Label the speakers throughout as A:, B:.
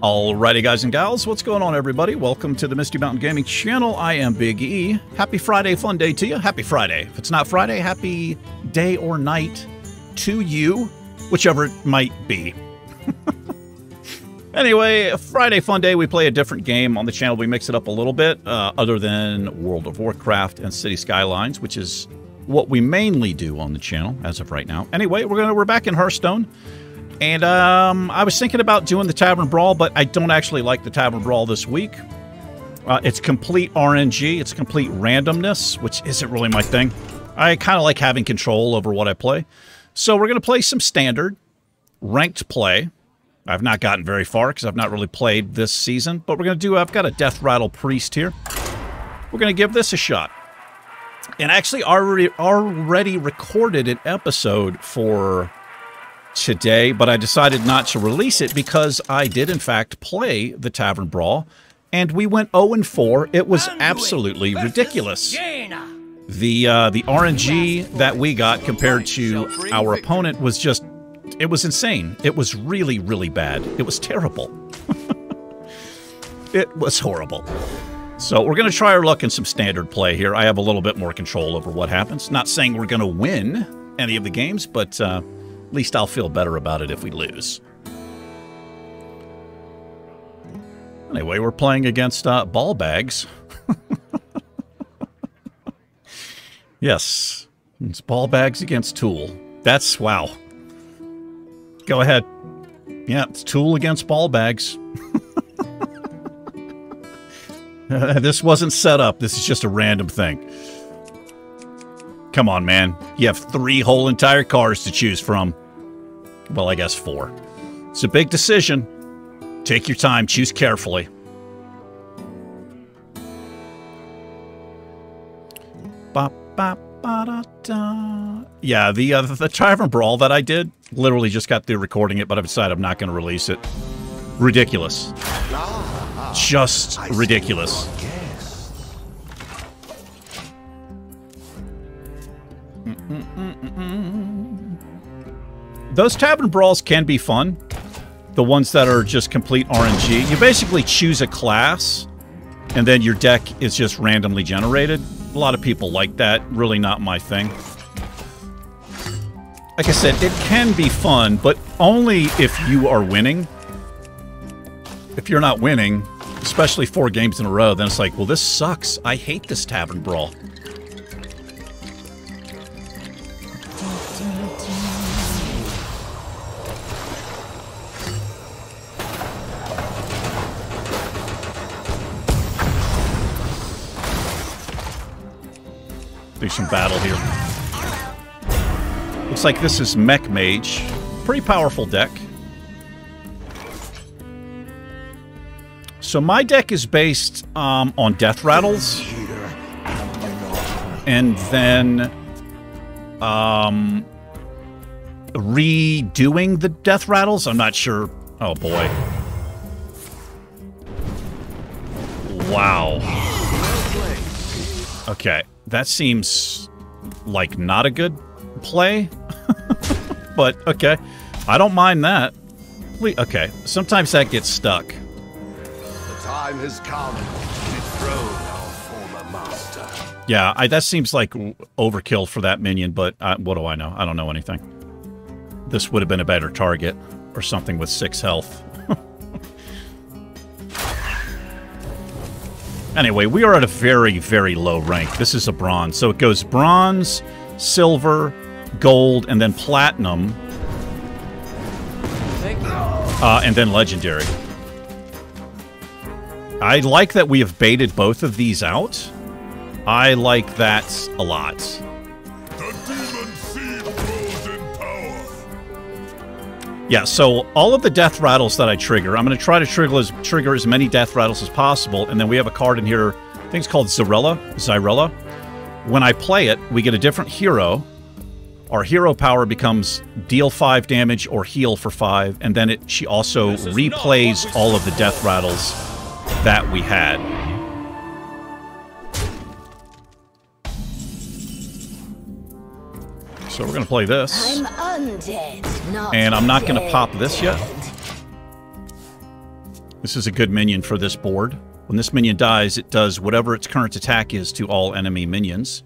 A: Alrighty, guys and gals, what's going on, everybody? Welcome to the Misty Mountain Gaming channel. I am Big E. Happy Friday, fun day to you. Happy Friday. If it's not Friday, happy day or night to you, whichever it might be. anyway, Friday, fun day. We play a different game on the channel. We mix it up a little bit, uh, other than World of Warcraft and City Skylines, which is what we mainly do on the channel as of right now. Anyway, we're gonna we're back in Hearthstone. And um, I was thinking about doing the Tavern Brawl, but I don't actually like the Tavern Brawl this week. Uh, it's complete RNG. It's complete randomness, which isn't really my thing. I kind of like having control over what I play. So we're going to play some standard ranked play. I've not gotten very far because I've not really played this season. But we're going to do, I've got a Death Rattle Priest here. We're going to give this a shot. And actually already, already recorded an episode for today, but I decided not to release it because I did, in fact, play the Tavern Brawl, and we went 0 and 4. It was absolutely ridiculous. The uh, the RNG that we got compared to our opponent was just it was insane. It was really really bad. It was terrible. it was horrible. So we're going to try our luck in some standard play here. I have a little bit more control over what happens. Not saying we're going to win any of the games, but uh, at least I'll feel better about it if we lose. Anyway, we're playing against uh, ball bags. yes, it's ball bags against Tool. That's wow. Go ahead. Yeah, it's Tool against ball bags. this wasn't set up. This is just a random thing. Come on, man. You have three whole entire cars to choose from. Well, I guess four. It's a big decision. Take your time, choose carefully. Ba, ba, ba, yeah, the uh, the Tavern Brawl that I did, literally just got through recording it, but I've decided I'm not going to release it. Ridiculous. Just ridiculous. Mm -mm -mm those tavern brawls can be fun. The ones that are just complete RNG. You basically choose a class, and then your deck is just randomly generated. A lot of people like that. Really not my thing. Like I said, it can be fun, but only if you are winning. If you're not winning, especially four games in a row, then it's like, well, this sucks. I hate this Tavern Brawl. do some battle here. Like this is Mech Mage. Pretty powerful deck. So my deck is based um, on Death Rattles. And then um, redoing the Death Rattles. I'm not sure. Oh, boy. Wow. Okay that seems like not a good play. But okay. I don't mind that. Please, okay. Sometimes that gets stuck.
B: The time has come to dethrone our former master.
A: Yeah, I, that seems like overkill for that minion, but I, what do I know? I don't know anything. This would have been a better target or something with six health. Anyway, we are at a very, very low rank. This is a bronze. So it goes bronze, silver, gold, and then platinum. Uh, and then legendary. I like that we have baited both of these out. I like that a lot. Yeah, so all of the death rattles that I trigger, I'm going to try to trigger as, trigger as many death rattles as possible, and then we have a card in here, I think it's called Zirella, Xyrella. When I play it, we get a different hero, our hero power becomes deal five damage or heal for five, and then it she also replays all of the death rattles that we had. So we're gonna play this.
C: I'm undead, not
A: And I'm not gonna pop this yet. This is a good minion for this board. When this minion dies, it does whatever its current attack is to all enemy minions.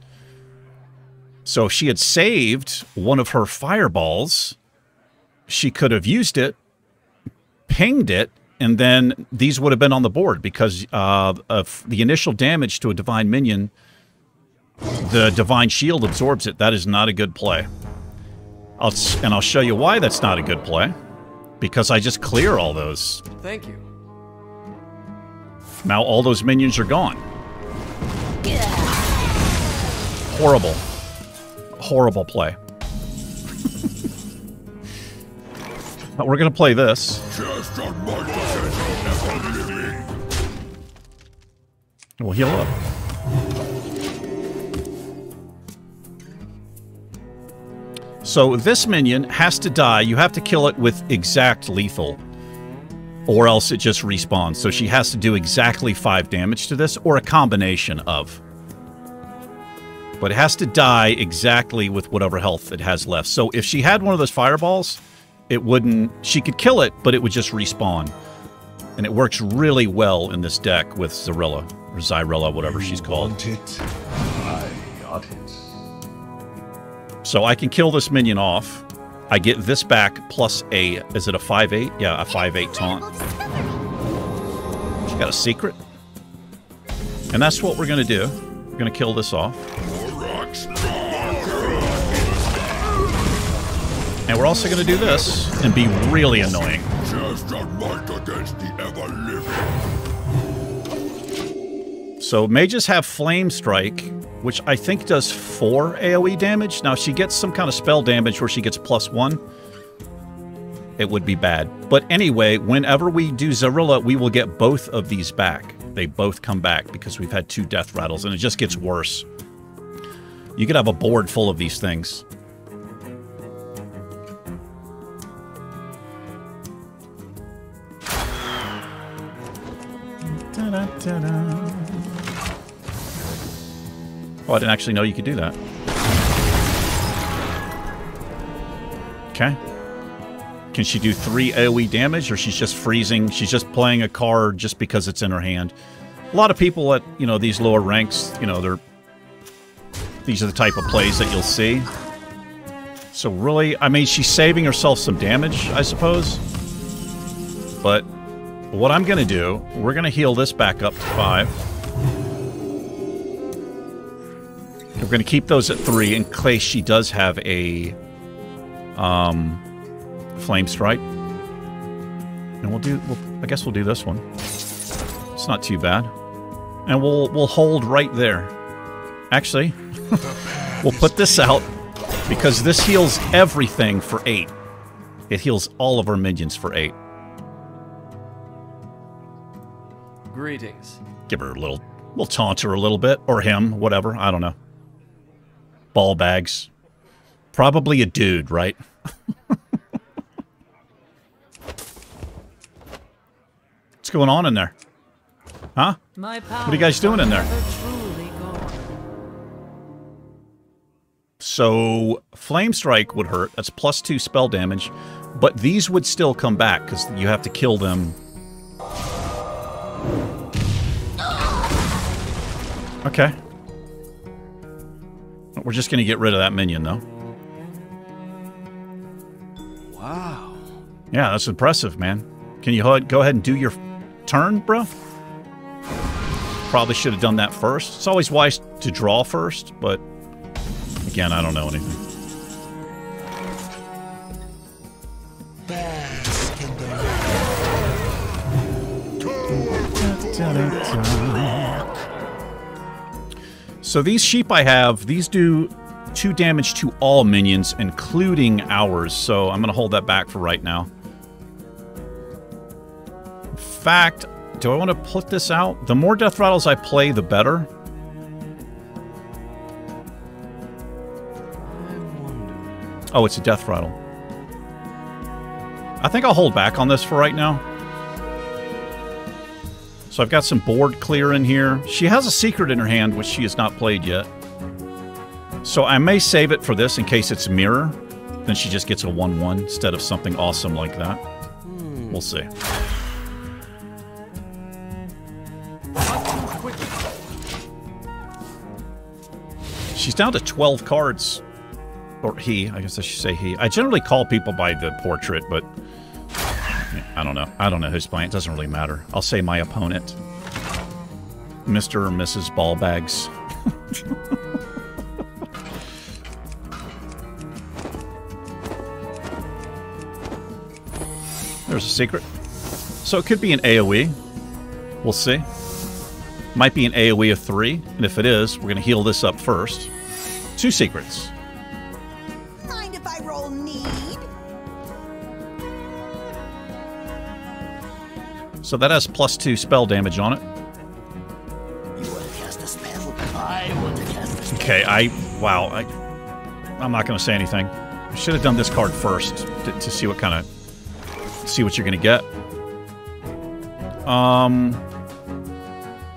A: So if she had saved one of her fireballs, she could have used it, pinged it, and then these would have been on the board because uh, of the initial damage to a divine minion. The divine shield absorbs it. That is not a good play. I'll, and I'll show you why that's not a good play. Because I just clear all those.
D: Thank you.
A: Now all those minions are gone. Horrible. Horrible play. but we're going to play this.
B: Just on my.
A: We'll heal up. So this minion has to die. You have to kill it with exact lethal. Or else it just respawns. So she has to do exactly 5 damage to this, or a combination of. But it has to die exactly with whatever health it has left. So if she had one of those fireballs, it wouldn't... She could kill it, but it would just respawn. And it works really well in this deck with Zarilla, or Xyrella, whatever she's called.
B: It? I got it.
A: So I can kill this minion off. I get this back plus a, is it a 5-8? Yeah, a 5-8 taunt. She got a secret. And that's what we're going to do. We're going to kill this off. And we're also going to do this and be really annoying.
B: Just a might against the ever living.
A: So mages have Flame Strike, which I think does 4 AoE damage. Now, if she gets some kind of spell damage where she gets plus 1, it would be bad. But anyway, whenever we do Zarilla, we will get both of these back. They both come back because we've had two death rattles, and it just gets worse. You could have a board full of these things. Oh, I didn't actually know you could do that. Okay. Can she do three AoE damage, or she's just freezing? She's just playing a card just because it's in her hand. A lot of people at you know these lower ranks, you know, they're these are the type of plays that you'll see. So really, I mean, she's saving herself some damage, I suppose. But what I'm going to do, we're going to heal this back up to five. We're going to keep those at three in case she does have a um, flame strike. And we'll do. We'll, I guess we'll do this one. It's not too bad, and we'll we'll hold right there. Actually, we'll put this out because this heals everything for eight. It heals all of our minions for eight.
D: Greetings.
A: Give her a little, we'll taunt her a little bit, or him, whatever. I don't know. Ball bags. Probably a dude, right? What's going on in there? Huh?
E: what
A: are you guys doing in there? So, Flame Strike would hurt. That's plus two spell damage. But these would still come back because you have to kill them. Okay. We're just going to get rid of that minion, though.
D: Wow.
A: Yeah, that's impressive, man. Can you go ahead and do your turn, bro? Probably should have done that first. It's always wise to draw first, but again, I don't know anything. So these sheep I have, these do two damage to all minions, including ours. So I'm going to hold that back for right now. In fact, do I want to put this out? The more death rattles I play, the better. Oh, it's a death rattle. I think I'll hold back on this for right now. So I've got some board clear in here. She has a secret in her hand, which she has not played yet. So I may save it for this in case it's mirror. Then she just gets a 1-1 instead of something awesome like that. Hmm. We'll see. She's down to 12 cards. Or he, I guess I should say he. I generally call people by the portrait, but I don't know. I don't know who's playing. It doesn't really matter. I'll say my opponent. Mr. or Mrs. Ballbags. There's a secret. So it could be an AoE. We'll see. Might be an AoE of three, and if it is, we're going to heal this up first. Two secrets. So that has plus two spell damage on it. Okay, I... Wow, I, I'm not going to say anything. I should have done this card first to, to see what kind of... See what you're going to get. Um...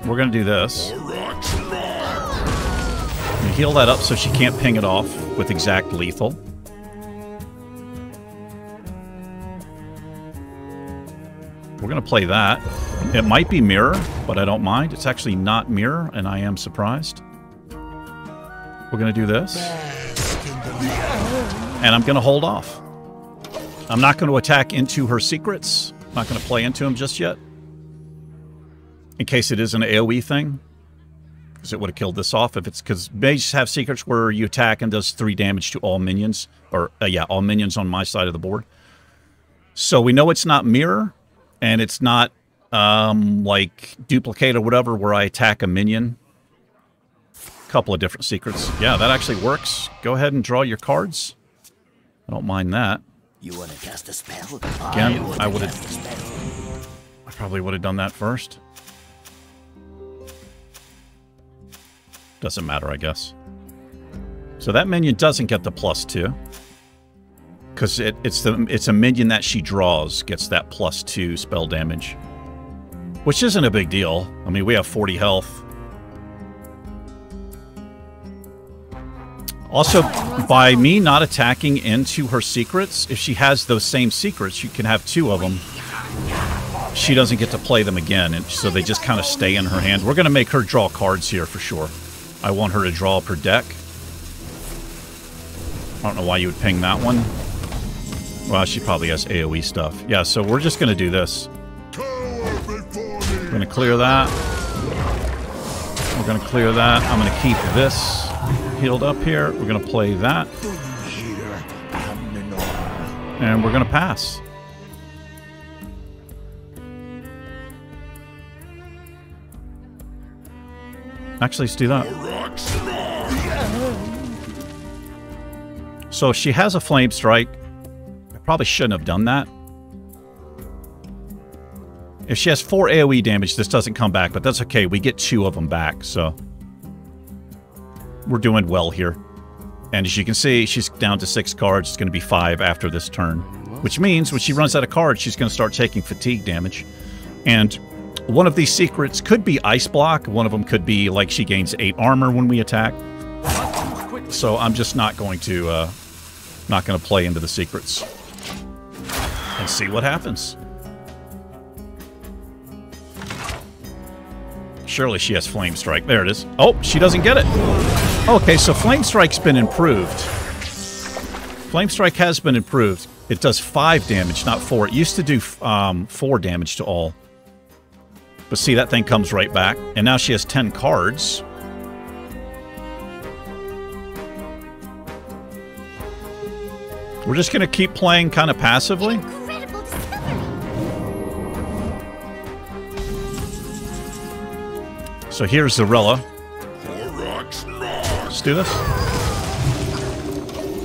A: We're going to do this. Heal that up so she can't ping it off with exact lethal. We're going to play that. It might be mirror, but I don't mind. It's actually not mirror, and I am surprised. We're going to do this. And I'm going to hold off. I'm not going to attack into her secrets. I'm not going to play into them just yet. In case it is an AoE thing. Because it would have killed this off if it's... Because mages have secrets where you attack and does three damage to all minions. Or, uh, yeah, all minions on my side of the board. So we know it's not mirror. And it's not, um, like, duplicate or whatever where I attack a minion couple of different secrets. Yeah, that actually works. Go ahead and draw your cards. I don't mind that.
D: You want to cast a spell?
A: Again, I
D: a spell.
A: I probably would have done that first. Doesn't matter, I guess. So that minion doesn't get the plus two. Because it, it's the it's a minion that she draws gets that plus two spell damage. Which isn't a big deal. I mean, we have 40 health. Also, by me not attacking into her secrets, if she has those same secrets, you can have two of them. She doesn't get to play them again, and so they just kind of stay in her hand. We're going to make her draw cards here for sure. I want her to draw per deck. I don't know why you would ping that one. Well, she probably has AoE stuff. Yeah, so we're just going to do this. We're going to clear that. We're going to clear that. I'm going to keep this healed up here. We're going to play that. And we're going to pass. Actually, let's do that. So she has a flame strike. Probably shouldn't have done that. If she has four AoE damage, this doesn't come back, but that's okay. We get two of them back, so we're doing well here. And as you can see, she's down to six cards. It's going to be five after this turn, which means when she runs out of cards, she's going to start taking fatigue damage. And one of these secrets could be Ice Block. One of them could be like she gains eight armor when we attack. So I'm just not going to, uh, not going to play into the secrets and see what happens. Surely she has Flame Strike. There it is. Oh, she doesn't get it. Okay, so Flame Strike's been improved. Flame Strike has been improved. It does five damage, not four. It used to do um, four damage to all. But see, that thing comes right back. And now she has 10 cards. We're just going to keep playing kind of passively. So here's Zarella. Let's do this.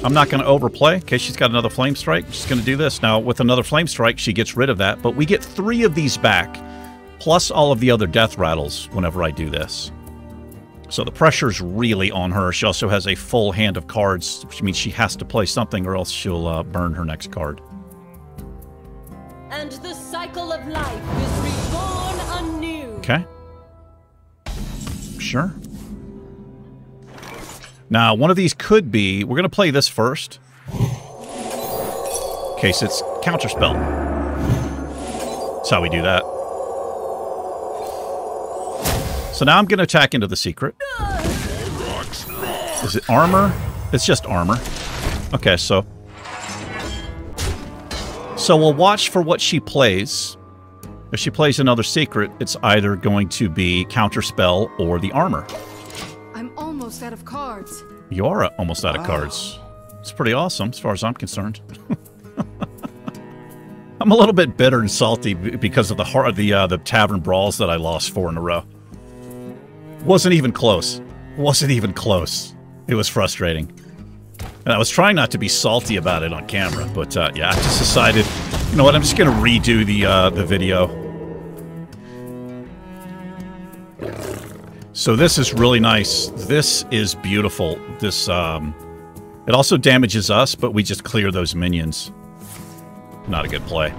A: I'm not going to overplay in case she's got another Flame Strike. She's going to do this. Now, with another Flame Strike, she gets rid of that. But we get three of these back, plus all of the other Death Rattles whenever I do this. So the pressure's really on her. She also has a full hand of cards, which means she has to play something or else she'll uh, burn her next card.
E: And the cycle of life is reborn anew.
A: Okay. Sure. Now, one of these could be... We're going to play this first. In case it's counterspell. That's how we do that. So now I'm going to attack into the secret. Is it armor? It's just armor. Okay, so... So we'll watch for what she plays. If she plays another secret, it's either going to be counterspell or the armor.
F: I'm almost out of cards.
A: You are almost out of cards. It's pretty awesome as far as I'm concerned. I'm a little bit bitter and salty because of the heart of the uh, the tavern brawls that I lost four in a row. Wasn't even close. Wasn't even close. It was frustrating. And I was trying not to be salty about it on camera, but uh, yeah, I just decided, you know what, I'm just to redo the uh, the video. So this is really nice. This is beautiful. This um, it also damages us, but we just clear those minions. Not a good play.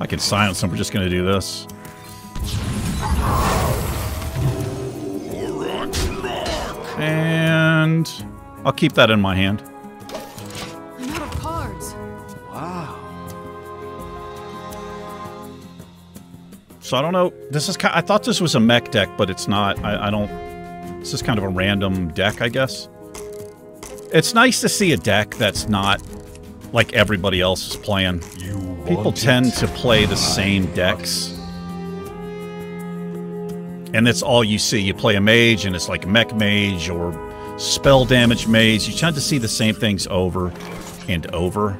A: I can silence them. We're just to do this. And I'll keep that in my hand. So I don't know. This is kind. I thought this was a mech deck, but it's not. I, I don't. This is kind of a random deck, I guess. It's nice to see a deck that's not like everybody else is playing. People tend to play the same decks. And that's all you see. You play a mage and it's like mech mage or spell damage mage. You tend to see the same things over and over.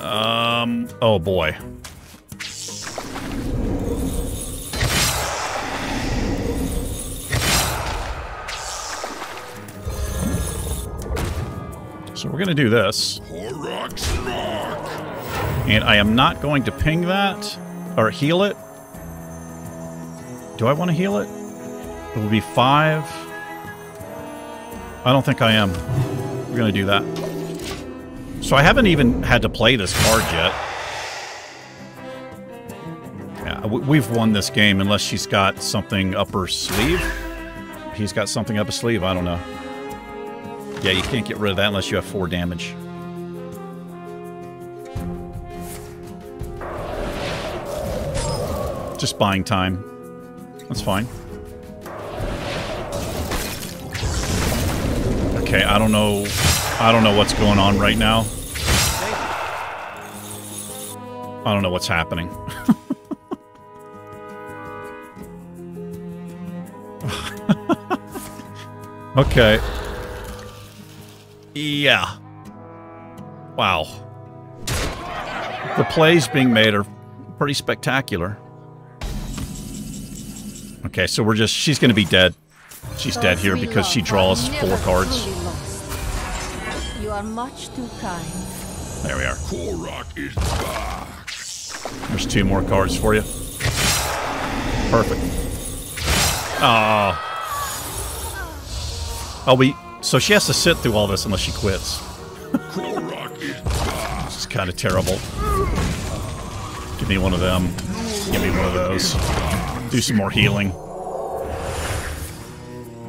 A: Um, oh boy. So we're going to do this. And I am not going to ping that or heal it. Do I want to heal it? It will be five. I don't think I am. We're going to do that. So I haven't even had to play this card yet. Yeah, we've won this game unless she's got something up her sleeve. He's got something up his sleeve. I don't know. Yeah, you can't get rid of that unless you have four damage. Just buying time. That's fine. Okay, I don't know. I don't know what's going on right now. I don't know what's happening. okay. Yeah. Wow. The plays being made are pretty spectacular. Okay, so we're just... She's going to be dead. She's dead here because she draws four cards.
E: You are much too kind.
A: There we are.
B: Korak is back.
A: There's two more cards for you. Perfect. Oh. Oh, we... So she has to sit through all this unless she quits.
B: Korak.
A: This is kind of terrible. Give me one of them. Give me one of those. Do some more healing.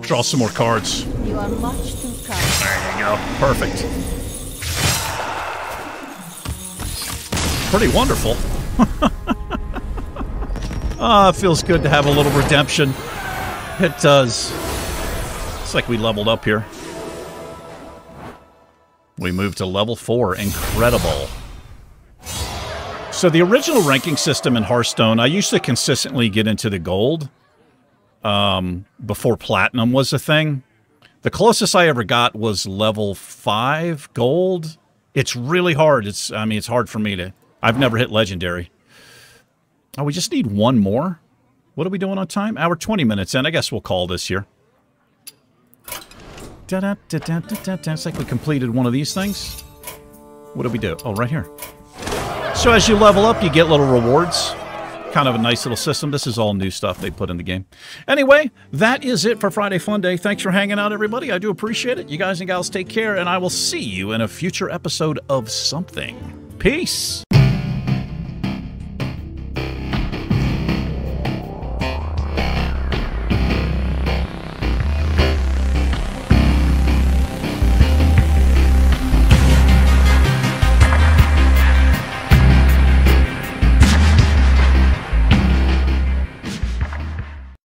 A: Draw some more cards.
E: You are much too kind.
A: There you go. Perfect. Pretty wonderful. Ah, it feels good to have a little redemption. It does. It's like we leveled up here. We moved to level 4. Incredible. So the original ranking system in Hearthstone, I used to consistently get into the gold um, before platinum was a thing. The closest I ever got was level 5 gold. It's really hard. It's I mean, it's hard for me to... I've never hit legendary. Oh, we just need one more? What are we doing on time? Hour 20 minutes in. I guess we'll call this here. Da -da -da. It's like we completed one of these things. What do we do? Oh, right here. So as you level up, you get little rewards. kind of a nice little system. This is all new stuff they put in the game. Anyway, that is it for Friday Fun Day. Thanks for hanging out, everybody. I do appreciate it. You guys and gals take care, and I will see you in a future episode of something. Peace.